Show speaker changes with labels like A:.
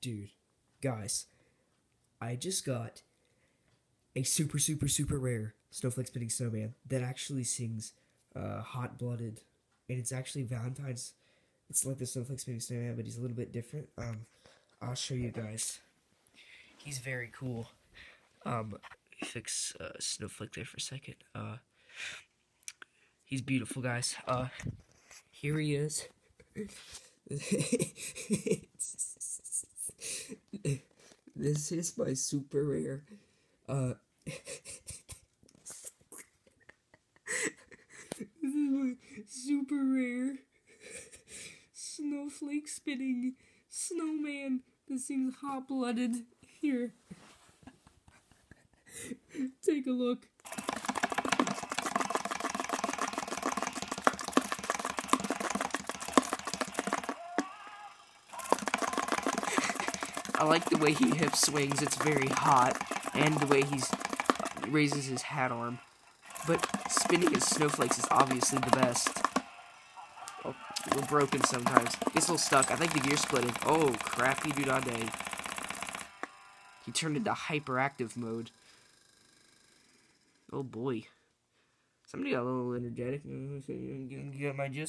A: dude, guys, I just got a super, super, super rare snowflake spinning snowman that actually sings uh, hot blooded, and it's actually Valentine's. It's like the snowflake spinning snowman, but he's a little bit different. Um, I'll show you guys. He's very cool. Um, fix uh, snowflake there for a second. Uh, he's beautiful, guys. Uh, here he is. this is my super rare. Uh, this is my super rare snowflake spinning snowman that seems hot blooded. Here. Take a look. I like the way he hip swings. It's very hot, and the way he's raises his hat arm. But spinning his snowflakes is obviously the best. Oh, we're broken sometimes. Gets a little stuck. I think the gear's splitting. Oh, crappy day. He turned into hyperactive mode. Oh boy. Somebody got a little energetic. Got my gist?